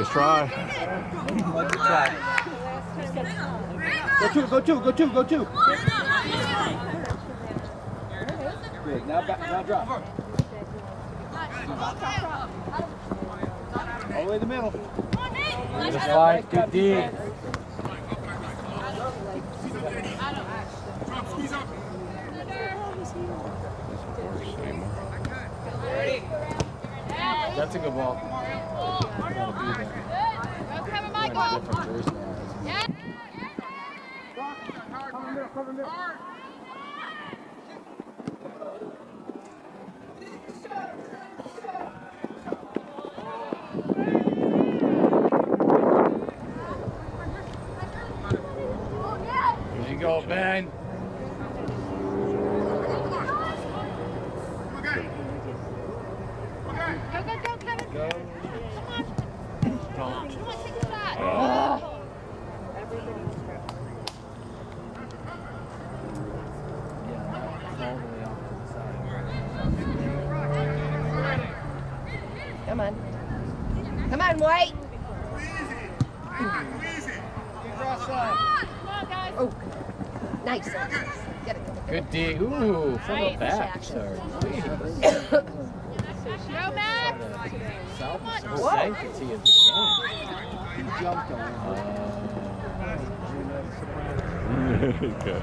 Nice try. Good try. Go two, go two, go two, go two. Good. Now back, now drop. All the way to the middle. Good fight, good D. That's a good ball. Go, Ben. Go, go, go, Kevin. Go. Come on, take a shot. Yeah, all the way off to the side. Come on. Come on, White. Come on, guys. Oh, nice. Get it. Good D. Ooh, from the back. Sorry. Go, Max. Sanctity of the He jumped on him. Uh, game. Good.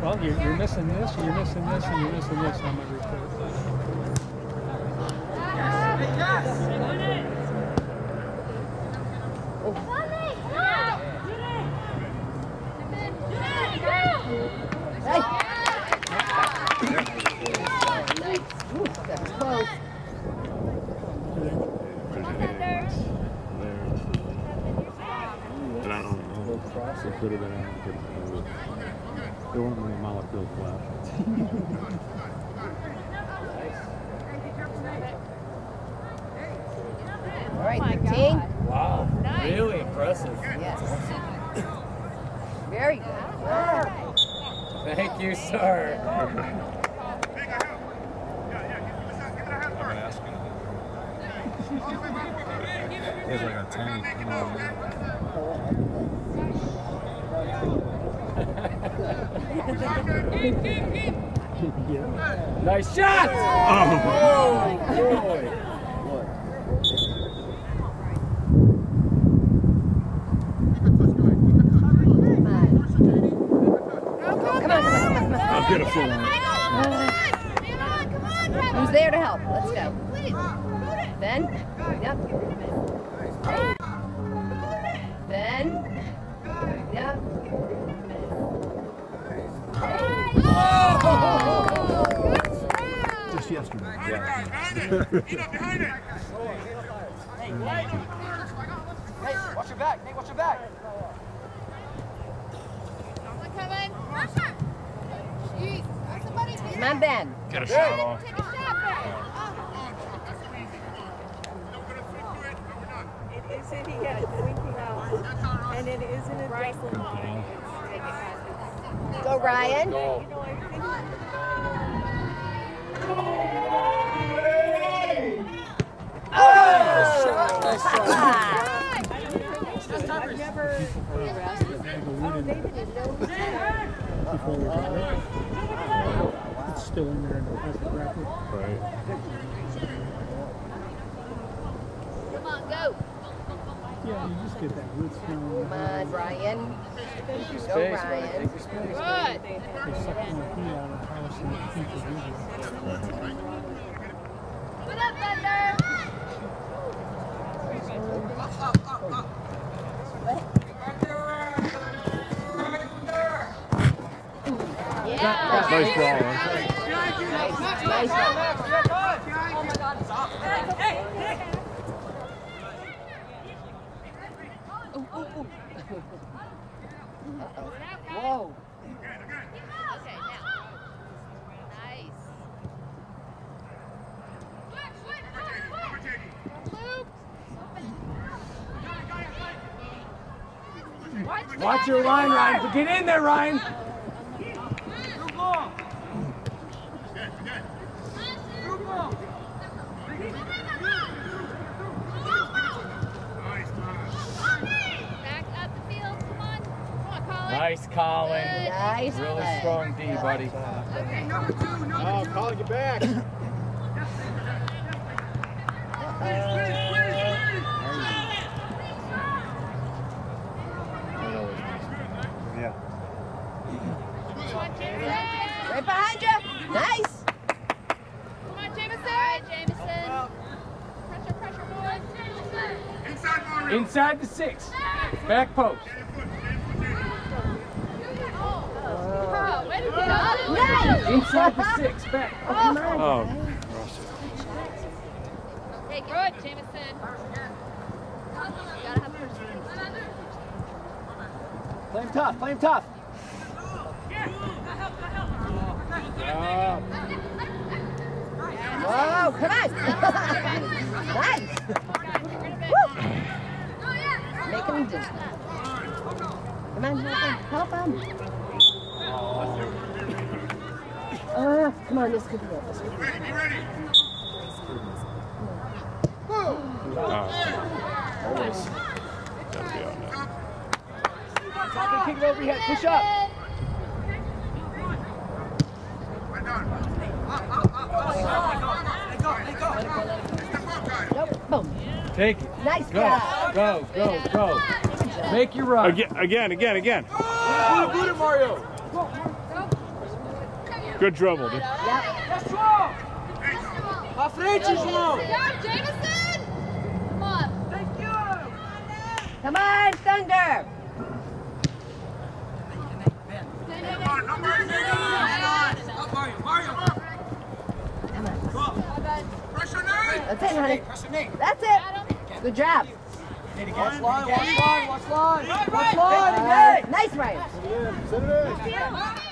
Well, you're, you're missing this, you're missing this, and you're missing this on my report. Hey. Nice. Ooh, that was close. And I don't know. It could have been out. uh, There weren't many molecules All right, 13. Wow, really impressive. Yes. Very good. Thank you, sir. There's like a tank. you know. Nice shot! Oh, boy. Come on. Come on, come on, come on, come on. I'll get a full one. Who's there to help? Let's go. Ben? Yep. Ben? Yep. Just yesterday. Hey, watch your back. Nate, watch your back. Somebody Come on, Ben. Get a shot off. take a shot, Ben. It isn't, he had it winking out, and it isn't a wrestling line. Go, Ryan. Goal. You know, I think I've never, oh, they didn't know that. Before we got. It's still in there and it has the bracket. Right. Come on, go. Yeah, you just get that wood smell. Come on, Ryan. Take your Go, space, buddy. Ryan. Take your space. Good. They suck the heat out of the house and the people use it. Put up, Thunder. Yeah. Nice ball. huh? Nice, nice. Whoa. Okay, now. Nice. Watch your line, Ryan. Get in there, Ryan. Nice, Colin. Nice Really play. strong D, buddy. Oh, calling you back. Yeah. Come on, Jameson. Right behind you. Nice. Come on, Jameson. All right, Jameson. Pressure, pressure, boys. Inside the six. Back post. Oh, way to get up. Nice. Inside the six. Back. Oh, on. Oh, Hey, good, Jameson. Play him tough. Play him tough. Whoa, come on. nice. Woo. Make him do. it. Come on, help him. Help him. Uh, come on, this could be it. This could be ready. it. always. Gotta be on that. Fucking kick it over your head. Push up. Nope. Boom. Take it. Nice Go, job. go, go, go. Make your run. Again, again, again, again. Boot it, Mario. Good dribble. dude. Yep. À frente, João. Jameson. Come on. Come on, Thunder. Come on. That's it, honey. That's it. Good job. Watch line, watch line, watch line. Watch line. Nice, Ryan. Send it in.